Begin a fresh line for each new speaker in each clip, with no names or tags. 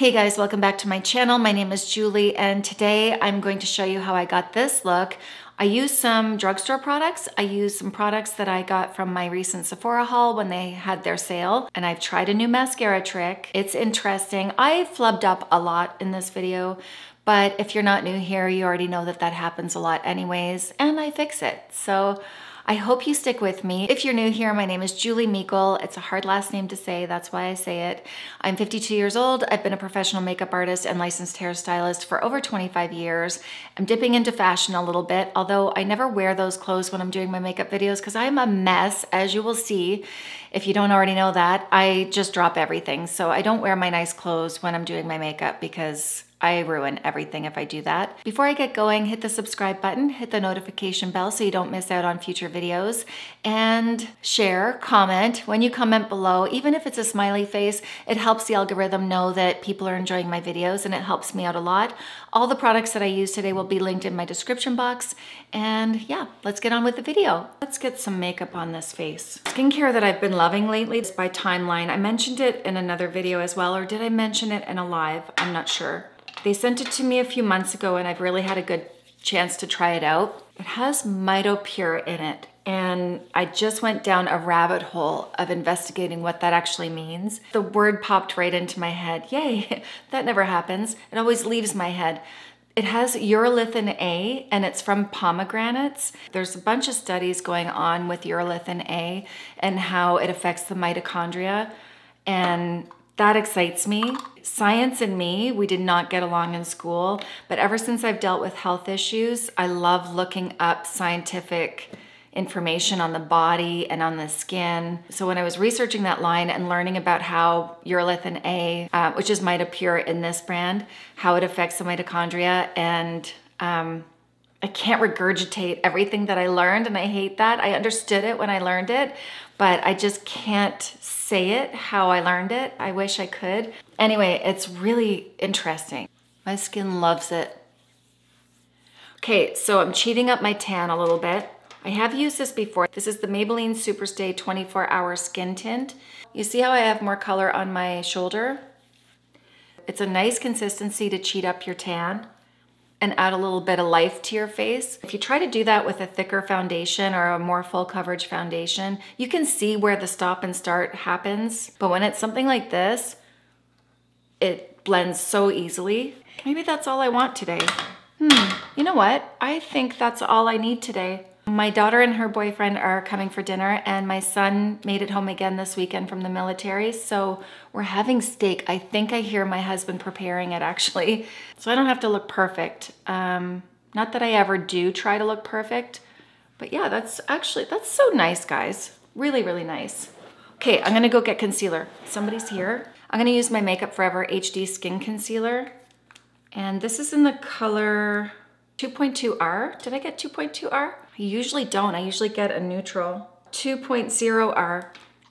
Hey guys, welcome back to my channel. My name is Julie and today I'm going to show you how I got this look. I use some drugstore products. I use some products that I got from my recent Sephora haul when they had their sale and I've tried a new mascara trick. It's interesting. I flubbed up a lot in this video, but if you're not new here, you already know that that happens a lot anyways and I fix it. So I hope you stick with me. If you're new here, my name is Julie Meikle. It's a hard last name to say, that's why I say it. I'm 52 years old. I've been a professional makeup artist and licensed hairstylist for over 25 years. I'm dipping into fashion a little bit, although I never wear those clothes when I'm doing my makeup videos because I'm a mess, as you will see. If you don't already know that, I just drop everything. So I don't wear my nice clothes when I'm doing my makeup because I ruin everything if I do that. Before I get going, hit the subscribe button, hit the notification bell so you don't miss out on future videos, and share, comment. When you comment below, even if it's a smiley face, it helps the algorithm know that people are enjoying my videos and it helps me out a lot. All the products that I use today will be linked in my description box. And yeah, let's get on with the video. Let's get some makeup on this face. Skincare that I've been loving lately is by Timeline. I mentioned it in another video as well, or did I mention it in a live? I'm not sure. They sent it to me a few months ago and I've really had a good chance to try it out. It has MitoPure in it and I just went down a rabbit hole of investigating what that actually means. The word popped right into my head. Yay, that never happens. It always leaves my head. It has urolithin A and it's from pomegranates. There's a bunch of studies going on with urolithin A and how it affects the mitochondria and that excites me. Science and me, we did not get along in school, but ever since I've dealt with health issues, I love looking up scientific information on the body and on the skin. So when I was researching that line and learning about how urolithin A, uh, which is MitoPure in this brand, how it affects the mitochondria and um, I can't regurgitate everything that I learned and I hate that. I understood it when I learned it, but I just can't say it how I learned it. I wish I could. Anyway, it's really interesting. My skin loves it. Okay, so I'm cheating up my tan a little bit. I have used this before. This is the Maybelline Superstay 24 Hour Skin Tint. You see how I have more color on my shoulder? It's a nice consistency to cheat up your tan and add a little bit of life to your face. If you try to do that with a thicker foundation or a more full coverage foundation, you can see where the stop and start happens. But when it's something like this, it blends so easily. Maybe that's all I want today. Hmm, you know what? I think that's all I need today. My daughter and her boyfriend are coming for dinner and my son made it home again this weekend from the military. So we're having steak. I think I hear my husband preparing it actually. So I don't have to look perfect. Um, not that I ever do try to look perfect, but yeah, that's actually, that's so nice guys. Really, really nice. Okay, I'm gonna go get concealer. Somebody's here. I'm gonna use my Makeup Forever HD Skin Concealer. And this is in the color 2.2R. Did I get 2.2R? I usually don't. I usually get a neutral. 2.0R.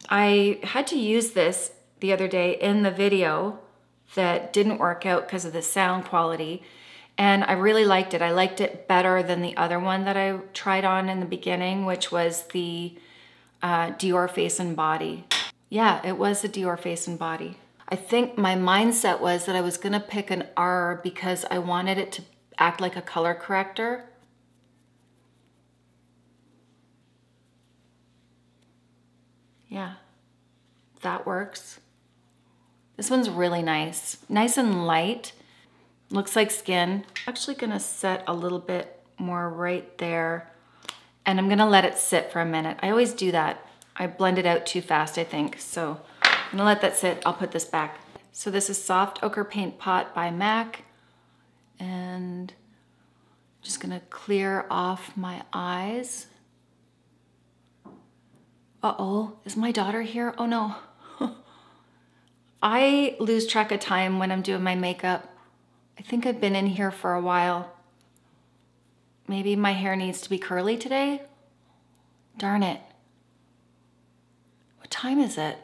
I had to use this the other day in the video that didn't work out because of the sound quality. And I really liked it. I liked it better than the other one that I tried on in the beginning, which was the uh, Dior Face and Body. Yeah, it was the Dior Face and Body. I think my mindset was that I was gonna pick an R because I wanted it to act like a color corrector. Yeah, that works. This one's really nice. Nice and light. Looks like skin. Actually gonna set a little bit more right there and I'm gonna let it sit for a minute. I always do that. I blend it out too fast, I think. So I'm gonna let that sit. I'll put this back. So this is Soft Ochre Paint Pot by MAC. And I'm just gonna clear off my eyes. Uh-oh, is my daughter here? Oh no. I lose track of time when I'm doing my makeup. I think I've been in here for a while. Maybe my hair needs to be curly today? Darn it. What time is it?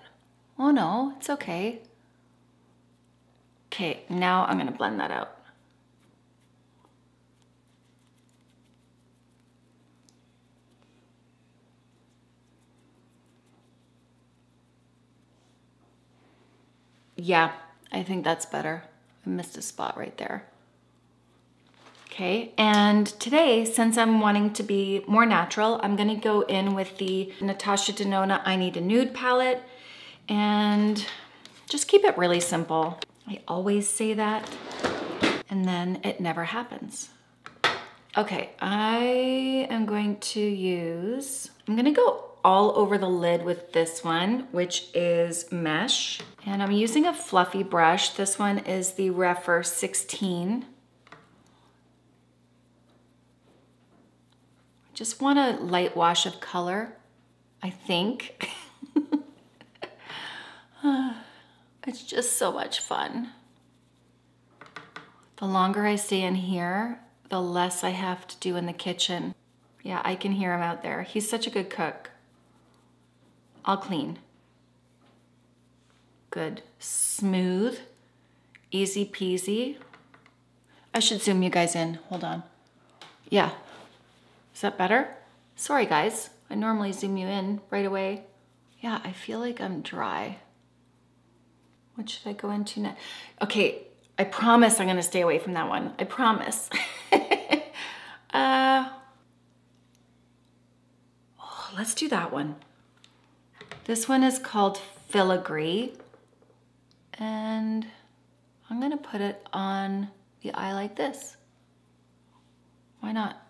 Oh no, it's okay. Okay, now I'm gonna blend that out. Yeah, I think that's better. I missed a spot right there. Okay, and today, since I'm wanting to be more natural, I'm gonna go in with the Natasha Denona I Need a Nude palette and just keep it really simple. I always say that, and then it never happens. Okay, I am going to use, I'm gonna go all over the lid with this one, which is mesh. And I'm using a fluffy brush. This one is the Rephr 16. Just want a light wash of color, I think. it's just so much fun. The longer I stay in here, the less I have to do in the kitchen. Yeah, I can hear him out there. He's such a good cook. I'll clean. Good. Smooth. Easy peasy. I should zoom you guys in. Hold on. Yeah, is that better? Sorry guys, I normally zoom you in right away. Yeah, I feel like I'm dry. What should I go into next? Okay, I promise I'm gonna stay away from that one. I promise. uh, oh, let's do that one. This one is called Filigree. And I'm gonna put it on the eye like this. Why not?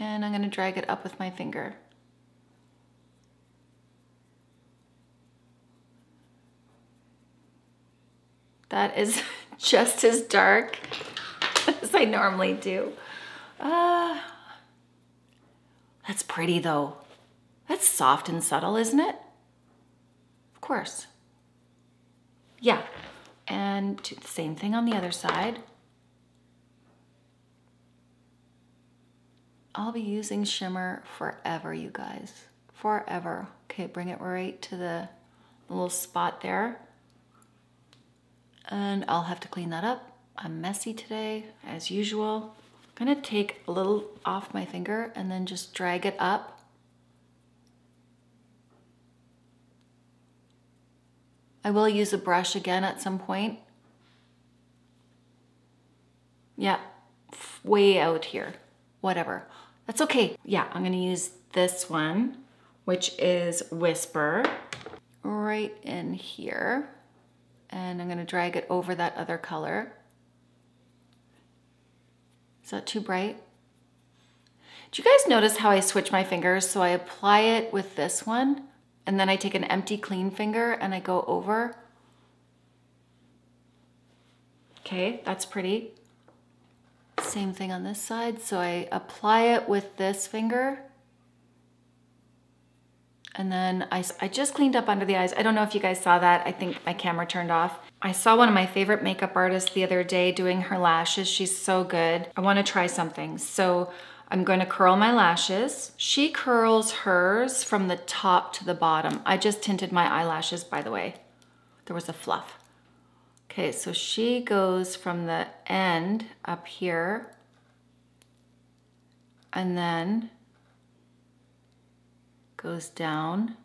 and I'm gonna drag it up with my finger. That is just as dark as I normally do. Uh, that's pretty though. That's soft and subtle, isn't it? Of course. Yeah, and do the same thing on the other side. I'll be using shimmer forever, you guys. Forever. Okay, bring it right to the little spot there. And I'll have to clean that up. I'm messy today, as usual. I'm gonna take a little off my finger and then just drag it up. I will use a brush again at some point. Yeah, way out here, whatever. That's okay. Yeah, I'm gonna use this one, which is Whisper, right in here. And I'm gonna drag it over that other color. Is that too bright? Do you guys notice how I switch my fingers? So I apply it with this one, and then I take an empty clean finger and I go over. Okay, that's pretty. Same thing on this side. So I apply it with this finger. And then I, I just cleaned up under the eyes. I don't know if you guys saw that. I think my camera turned off. I saw one of my favorite makeup artists the other day doing her lashes. She's so good. I wanna try something. So I'm going to curl my lashes. She curls hers from the top to the bottom. I just tinted my eyelashes, by the way. There was a fluff. Okay, so she goes from the end up here and then goes down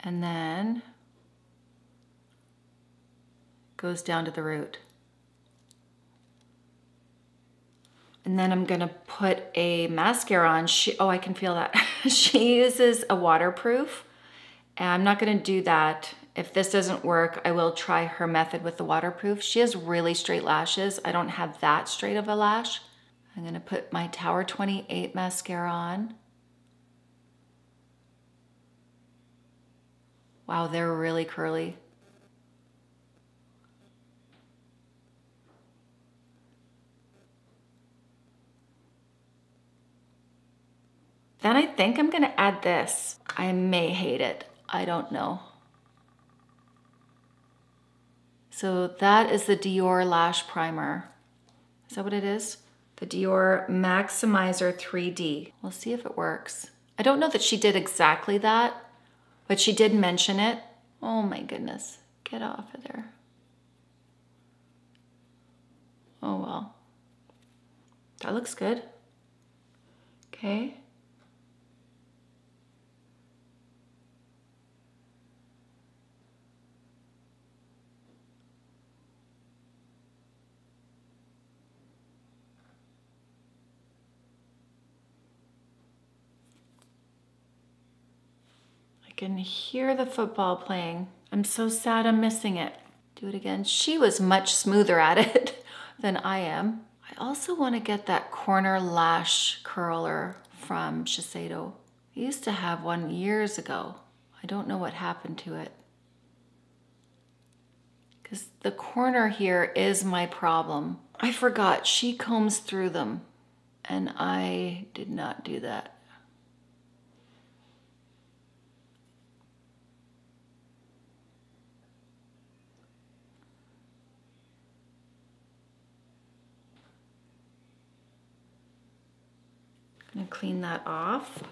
and then goes down to the root. And then I'm gonna put a mascara on. She, oh, I can feel that. she uses a waterproof. And I'm not gonna do that if this doesn't work, I will try her method with the waterproof. She has really straight lashes. I don't have that straight of a lash. I'm gonna put my Tower 28 mascara on. Wow, they're really curly. Then I think I'm gonna add this. I may hate it, I don't know. So that is the Dior Lash Primer. Is that what it is? The Dior Maximizer 3D. We'll see if it works. I don't know that she did exactly that, but she did mention it. Oh my goodness, get off of there. Oh well. That looks good. Okay. I can hear the football playing. I'm so sad I'm missing it. Do it again. She was much smoother at it than I am. I also want to get that corner lash curler from Shiseido. I used to have one years ago. I don't know what happened to it. Because the corner here is my problem. I forgot she combs through them and I did not do that. Gonna clean that off.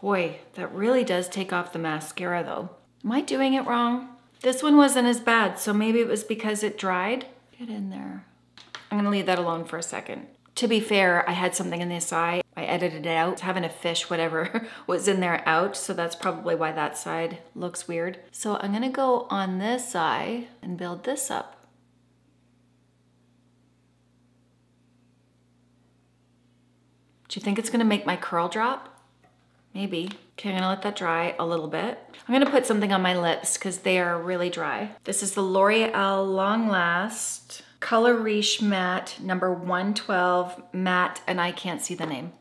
Boy, that really does take off the mascara though. Am I doing it wrong? This one wasn't as bad, so maybe it was because it dried. Get in there. I'm gonna leave that alone for a second. To be fair, I had something in this eye. I edited it out, having a fish, whatever was in there out. So that's probably why that side looks weird. So I'm gonna go on this eye and build this up. Do you think it's gonna make my curl drop? Maybe. Okay, I'm gonna let that dry a little bit. I'm gonna put something on my lips because they are really dry. This is the L'Oreal Long Last Color Riche Matte number 112 matte, and I can't see the name.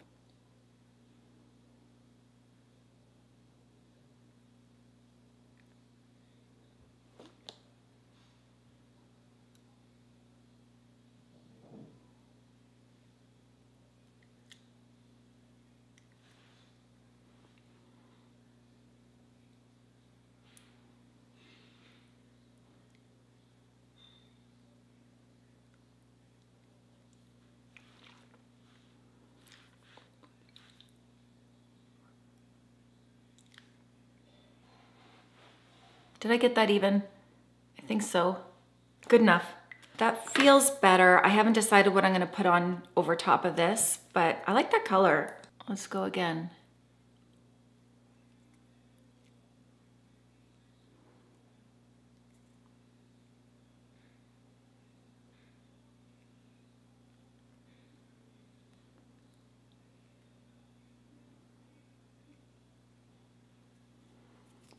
Did I get that even? I think so. Good enough. That feels better. I haven't decided what I'm gonna put on over top of this, but I like that color. Let's go again.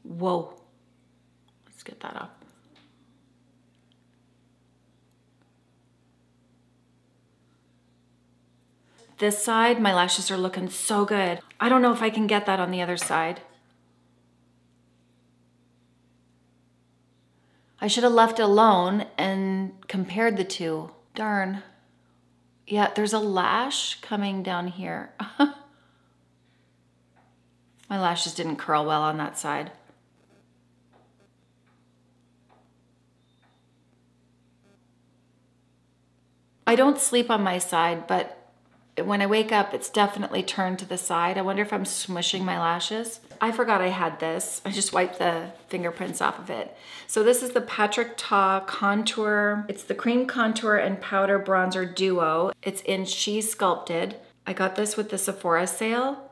Whoa. Get that up. This side, my lashes are looking so good. I don't know if I can get that on the other side. I should have left it alone and compared the two. Darn. Yeah, there's a lash coming down here. my lashes didn't curl well on that side. I don't sleep on my side, but when I wake up, it's definitely turned to the side. I wonder if I'm smushing my lashes. I forgot I had this. I just wiped the fingerprints off of it. So this is the Patrick Ta Contour. It's the Cream Contour and Powder Bronzer Duo. It's in She Sculpted. I got this with the Sephora sale.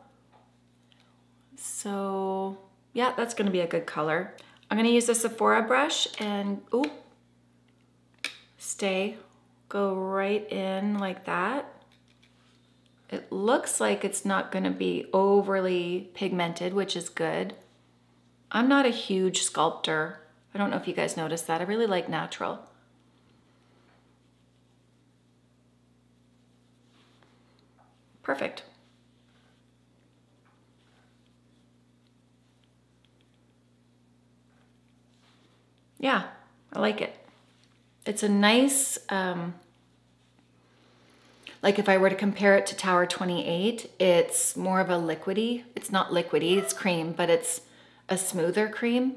So yeah, that's gonna be a good color. I'm gonna use a Sephora brush and, oop, stay go right in like that. It looks like it's not gonna be overly pigmented, which is good. I'm not a huge sculptor. I don't know if you guys noticed that. I really like natural. Perfect. Yeah, I like it. It's a nice, um, like if I were to compare it to Tower 28, it's more of a liquidy. It's not liquidy, it's cream, but it's a smoother cream.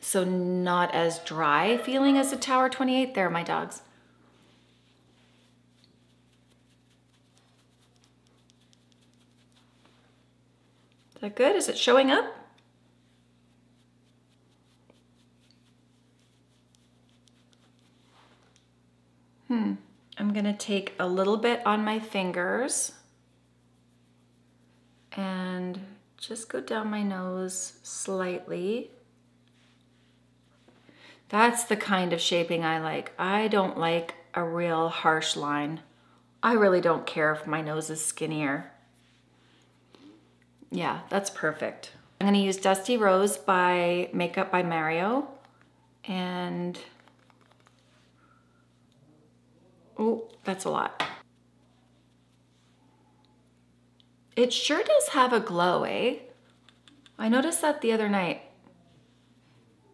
So not as dry feeling as a Tower 28. There are my dogs. Is that good? Is it showing up? Hmm. To take a little bit on my fingers and just go down my nose slightly. That's the kind of shaping I like. I don't like a real harsh line. I really don't care if my nose is skinnier. Yeah, that's perfect. I'm gonna use Dusty Rose by Makeup by Mario. And, oh, that's a lot. It sure does have a glow, eh? I noticed that the other night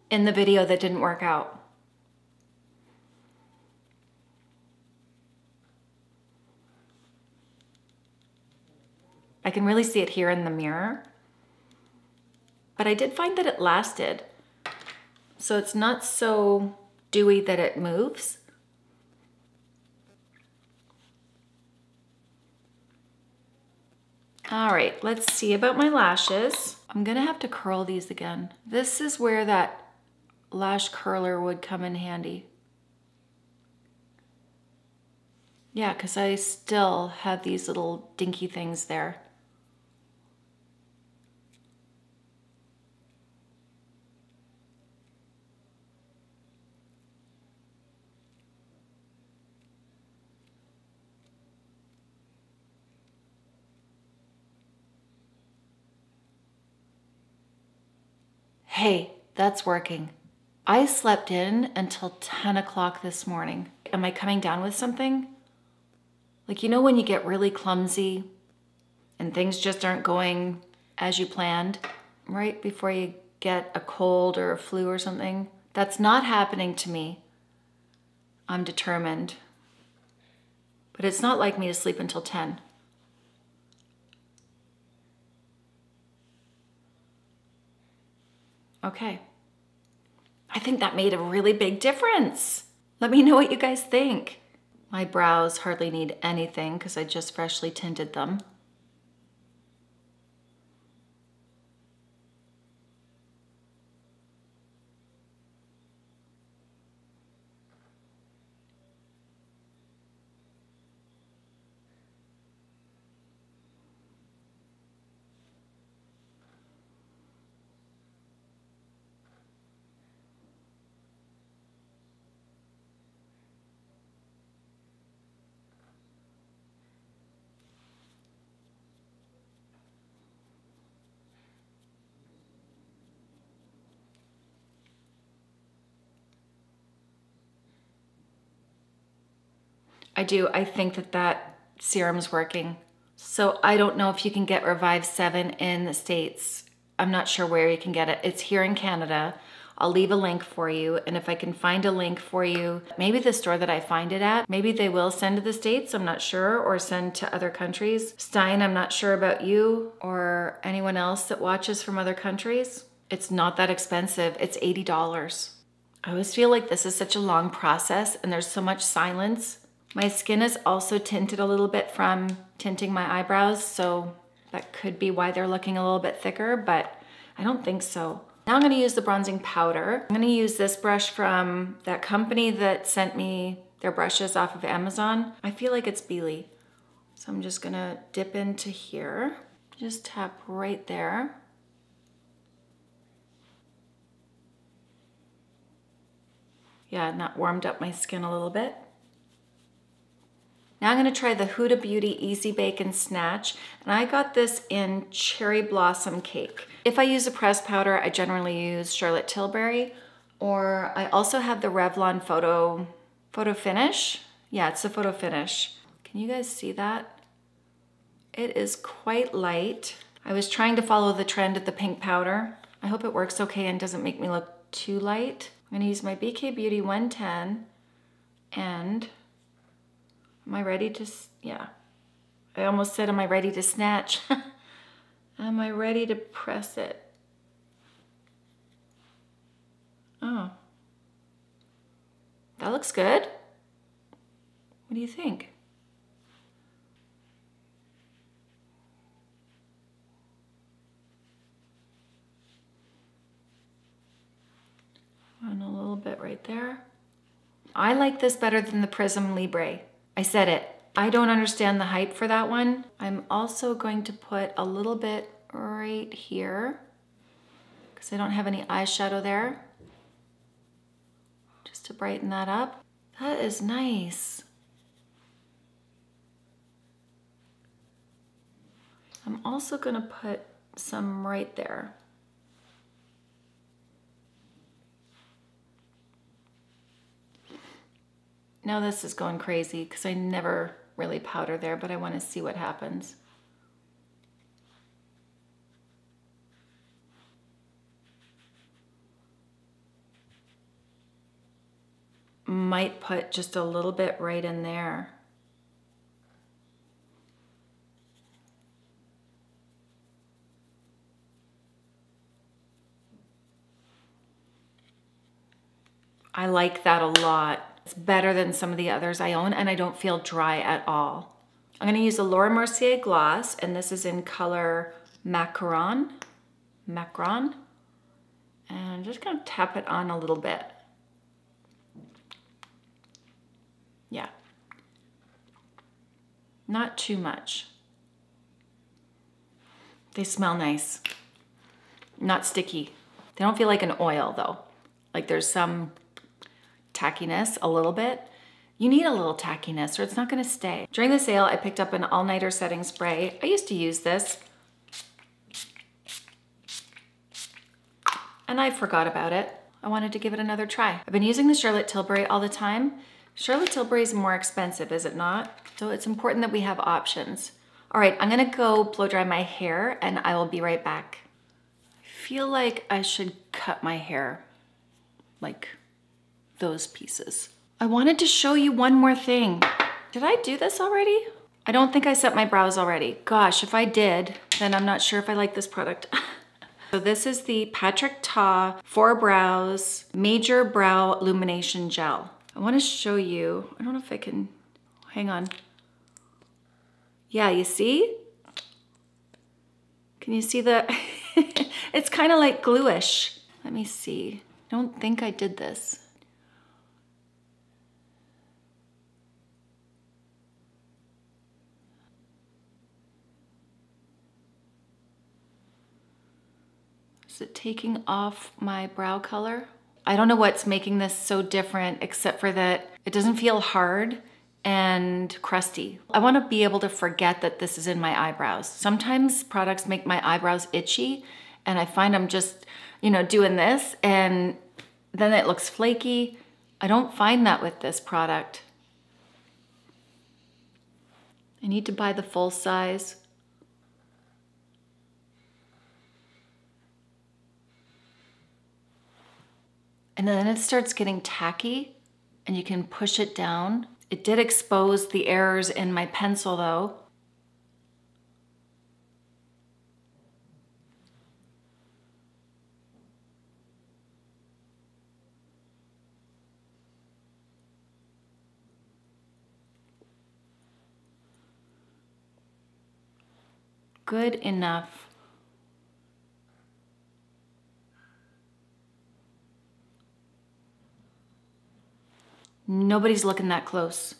in the video that didn't work out. I can really see it here in the mirror. But I did find that it lasted. So it's not so dewy that it moves. All right, let's see about my lashes. I'm gonna have to curl these again. This is where that lash curler would come in handy. Yeah, because I still have these little dinky things there. Hey, that's working. I slept in until 10 o'clock this morning. Am I coming down with something? Like, you know, when you get really clumsy and things just aren't going as you planned, right before you get a cold or a flu or something? That's not happening to me. I'm determined. But it's not like me to sleep until 10. Okay. I think that made a really big difference. Let me know what you guys think. My brows hardly need anything because I just freshly tinted them. I do. I think that that serum's working. So I don't know if you can get Revive 7 in the States. I'm not sure where you can get it. It's here in Canada. I'll leave a link for you. And if I can find a link for you, maybe the store that I find it at, maybe they will send to the States, I'm not sure, or send to other countries. Stein, I'm not sure about you or anyone else that watches from other countries. It's not that expensive. It's $80. I always feel like this is such a long process and there's so much silence my skin is also tinted a little bit from tinting my eyebrows, so that could be why they're looking a little bit thicker, but I don't think so. Now I'm gonna use the bronzing powder. I'm gonna use this brush from that company that sent me their brushes off of Amazon. I feel like it's Beili. So I'm just gonna dip into here. Just tap right there. Yeah, not warmed up my skin a little bit. Now I'm gonna try the Huda Beauty Easy Bake and Snatch, and I got this in Cherry Blossom Cake. If I use a pressed powder, I generally use Charlotte Tilbury, or I also have the Revlon Photo, Photo Finish. Yeah, it's the Photo Finish. Can you guys see that? It is quite light. I was trying to follow the trend of the pink powder. I hope it works okay and doesn't make me look too light. I'm gonna use my BK Beauty 110 and Am I ready to, yeah. I almost said, am I ready to snatch? am I ready to press it? Oh. That looks good. What do you think? And a little bit right there. I like this better than the Prisme Libre. I said it. I don't understand the hype for that one. I'm also going to put a little bit right here because I don't have any eyeshadow there. just to brighten that up. That is nice. I'm also gonna put some right there. Now this is going crazy because I never really powder there, but I want to see what happens. Might put just a little bit right in there. I like that a lot. It's better than some of the others I own and I don't feel dry at all. I'm gonna use a Laura Mercier gloss and this is in color Macaron. Macaron. And I'm just gonna tap it on a little bit. Yeah. Not too much. They smell nice. Not sticky. They don't feel like an oil though. Like there's some tackiness a little bit, you need a little tackiness or it's not gonna stay. During the sale, I picked up an all-nighter setting spray. I used to use this. And I forgot about it. I wanted to give it another try. I've been using the Charlotte Tilbury all the time. Charlotte Tilbury is more expensive, is it not? So it's important that we have options. All right, I'm gonna go blow dry my hair and I will be right back. I feel like I should cut my hair like those pieces. I wanted to show you one more thing. Did I do this already? I don't think I set my brows already. Gosh, if I did, then I'm not sure if I like this product. so this is the Patrick Ta For Brows Major Brow Lamination Gel. I wanna show you, I don't know if I can, hang on. Yeah, you see? Can you see the, it's kind of like gluish. Let me see. I don't think I did this. Is it taking off my brow color? I don't know what's making this so different except for that it doesn't feel hard and crusty. I wanna be able to forget that this is in my eyebrows. Sometimes products make my eyebrows itchy and I find I'm just, you know, doing this and then it looks flaky. I don't find that with this product. I need to buy the full size. And then it starts getting tacky and you can push it down. It did expose the errors in my pencil though. Good enough Nobody's looking that close.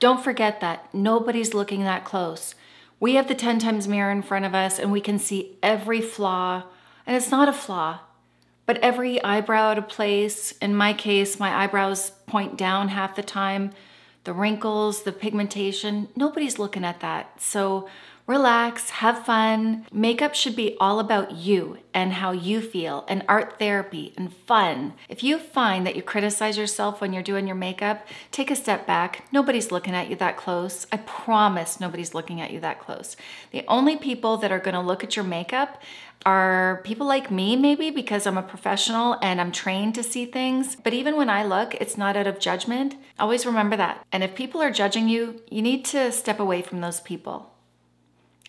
Don't forget that. Nobody's looking that close. We have the 10 times mirror in front of us and we can see every flaw. And it's not a flaw, but every eyebrow out of place. In my case, my eyebrows point down half the time. The wrinkles, the pigmentation, nobody's looking at that. So relax, have fun. Makeup should be all about you and how you feel and art therapy and fun. If you find that you criticize yourself when you're doing your makeup, take a step back. Nobody's looking at you that close. I promise nobody's looking at you that close. The only people that are gonna look at your makeup are people like me maybe because I'm a professional and I'm trained to see things. But even when I look, it's not out of judgment. Always remember that. And if people are judging you, you need to step away from those people.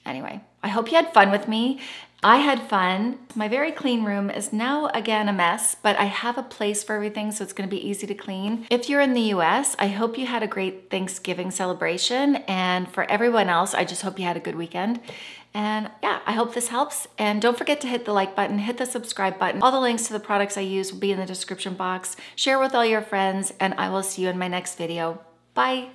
Anyway, I hope you had fun with me. I had fun. My very clean room is now again a mess, but I have a place for everything so it's gonna be easy to clean. If you're in the US, I hope you had a great Thanksgiving celebration. And for everyone else, I just hope you had a good weekend. And yeah, I hope this helps. And don't forget to hit the like button, hit the subscribe button. All the links to the products I use will be in the description box. Share with all your friends, and I will see you in my next video. Bye.